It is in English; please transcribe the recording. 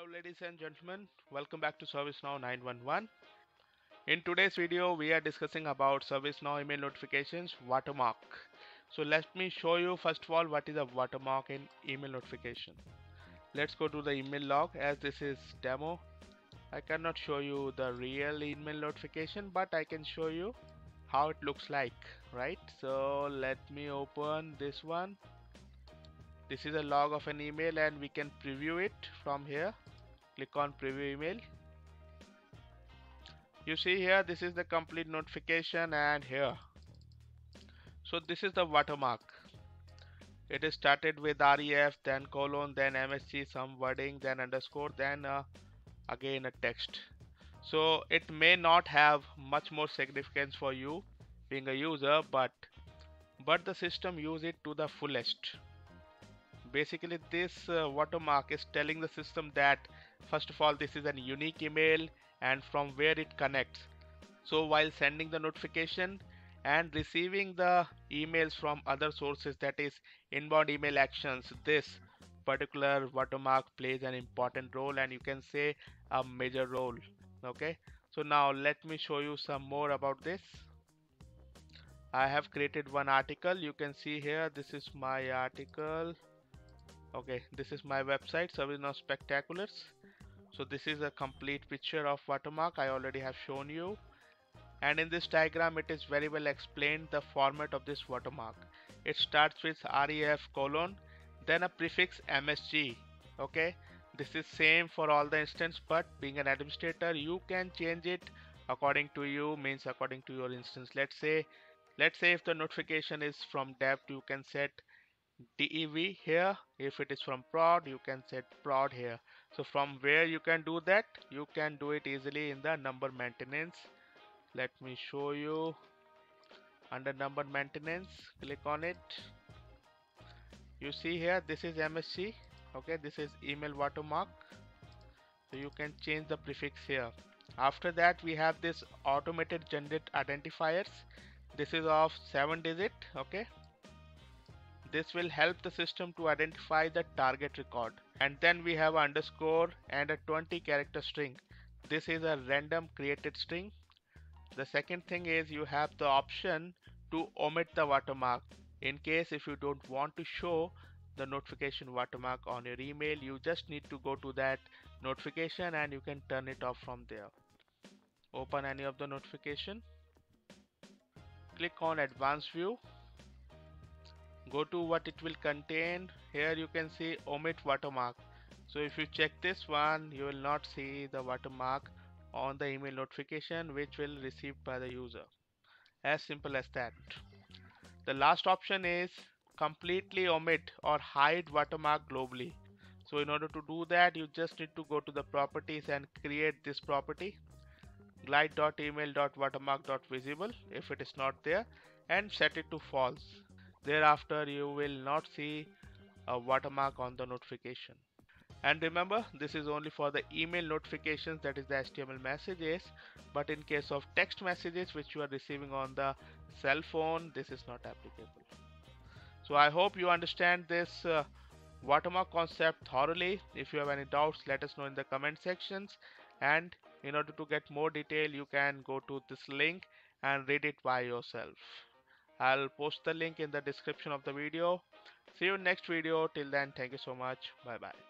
Hello ladies and gentlemen, welcome back to ServiceNow 911. In today's video, we are discussing about ServiceNow email notifications watermark. So let me show you first of all what is a watermark in email notification. Let's go to the email log as this is demo. I cannot show you the real email notification but I can show you how it looks like right so let me open this one this is a log of an email and we can preview it from here. Click on preview email. You see here this is the complete notification and here. So this is the watermark. It is started with ref then colon then msg some wording then underscore then uh, again a text. So it may not have much more significance for you being a user but but the system use it to the fullest basically this uh, watermark is telling the system that first of all this is an unique email and from where it connects. So while sending the notification and receiving the emails from other sources that is inbound email actions this particular watermark plays an important role and you can say a major role okay? So now let me show you some more about this. I have created one article. You can see here this is my article okay this is my website ServiceNow Spectaculars. So this is a complete picture of watermark I already have shown you. And in this diagram it is very well explained the format of this watermark. It starts with ref colon then a prefix msg okay this is same for all the instance but being an administrator you can change it according to you means according to your instance. Let's say let's say if the notification is from dev you can set dev here. If it is from prod you can set prod here. So from where you can do that? You can do it easily in the number maintenance. Let me show you. Under number maintenance click on it. You see here this is msg okay this is email watermark. So you can change the prefix here. After that we have this automated generate identifiers. This is of 7 digit okay this will help the system to identify the target record. And then we have underscore and a 20 character string. This is a random created string. The second thing is you have the option to omit the watermark. In case if you don't want to show the notification watermark on your email, you just need to go to that notification and you can turn it off from there. Open any of the notification. Click on advanced view go to what it will contain. Here you can see omit watermark. So if you check this one you will not see the watermark on the email notification which will received by the user. As simple as that. The last option is completely omit or hide watermark globally. So in order to do that you just need to go to the properties and create this property. Glide.email.watermark.visible if it is not there and set it to false Thereafter, you will not see a watermark on the notification. And remember, this is only for the email notifications, that is the HTML messages. But in case of text messages which you are receiving on the cell phone, this is not applicable. So I hope you understand this uh, watermark concept thoroughly. If you have any doubts, let us know in the comment sections. And in order to get more detail, you can go to this link and read it by yourself. I'll post the link in the description of the video. See you next video. Till then, thank you so much. Bye bye.